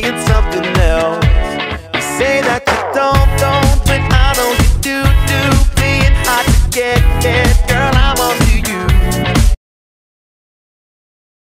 saying something else. You say that you don't, don't, but I know you do, do. Being hard to get, get.